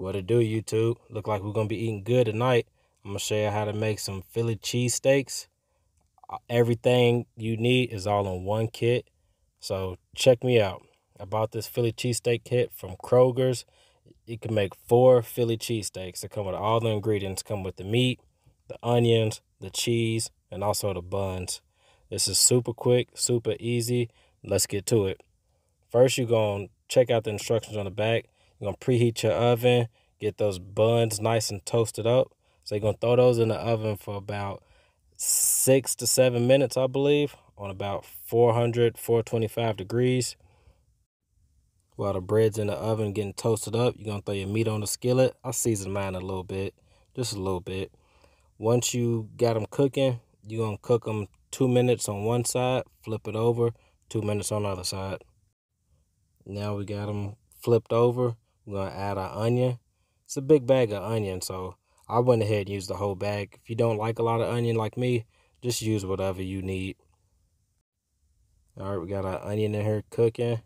What it do, YouTube? Look like we're gonna be eating good tonight. I'm gonna show you how to make some Philly cheesesteaks. Uh, everything you need is all in one kit. So check me out. I bought this Philly cheesesteak kit from Kroger's. You can make four Philly cheesesteaks. They come with all the ingredients. Come with the meat, the onions, the cheese, and also the buns. This is super quick, super easy. Let's get to it. First, you're going to check out the instructions on the back. You're going to preheat your oven, get those buns nice and toasted up. So you're going to throw those in the oven for about six to seven minutes, I believe, on about 400, 425 degrees. While the bread's in the oven getting toasted up, you're going to throw your meat on the skillet. I season mine a little bit, just a little bit. Once you got them cooking, you're going to cook them two minutes on one side, flip it over, two minutes on the other side. Now we got them flipped over. We're going to add our onion. It's a big bag of onion, so I went ahead and used the whole bag. If you don't like a lot of onion like me, just use whatever you need. All right, we got our onion in here cooking,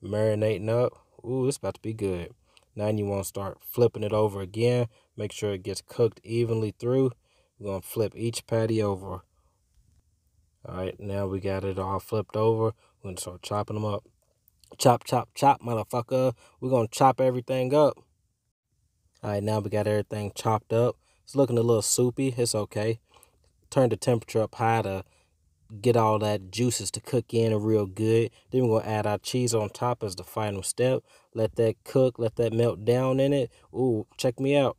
marinating up. Ooh, it's about to be good. Now you want to start flipping it over again. Make sure it gets cooked evenly through. We're going to flip each patty over. All right, now we got it all flipped over. We're going to start chopping them up. Chop, chop, chop, motherfucker. We're going to chop everything up. All right, now we got everything chopped up. It's looking a little soupy. It's okay. Turn the temperature up high to get all that juices to cook in real good. Then we're going to add our cheese on top as the final step. Let that cook. Let that melt down in it. Ooh, check me out.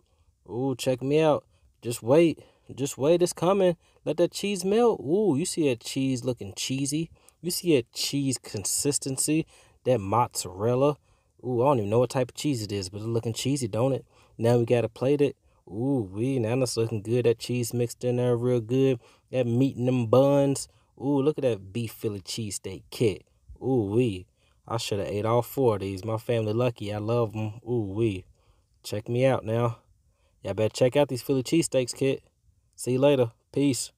Ooh, check me out. Just wait. Just wait. It's coming. Let that cheese melt. Ooh, you see that cheese looking cheesy. You see that cheese consistency that mozzarella. Ooh, I don't even know what type of cheese it is, but it's looking cheesy, don't it? Now we got to plate it. Ooh, we now that's looking good. That cheese mixed in there real good. That meat in them buns. Ooh, look at that beef Philly cheesesteak kit. Ooh, we. I should have ate all four of these. My family lucky. I love them. Ooh, we. Check me out now. Y'all better check out these Philly cheesesteaks kit. See you later. Peace.